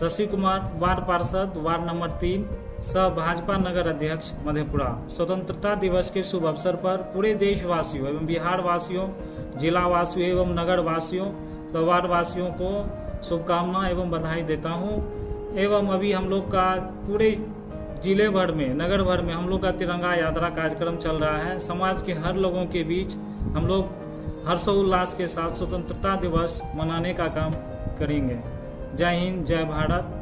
Shashi Kumar, ward पार्षद, ward number तीन, सह भाजपा नगर अध्यक्ष मधेपुरा। स्वतंत्रता दिवस के शुभ अवसर पर पूरे देशवासियों एवं बिहार वासियों जिला वासियों एवं नगर वासियों वार्ड वासियों को शुभकामना एवं बधाई देता हूँ। एवं अभी हम लोग का पूरे ज़िले भर में, नगर भर में हम लोग का तिरंगा यात्रा कार्यक्रम चल रहा है। समाज के हर लोगों के बीच हम लोग हर्षोल्लास के साथ स्वतंत्रता दिवस मनाने का काम करेंगे। जय हिंद जय भारत।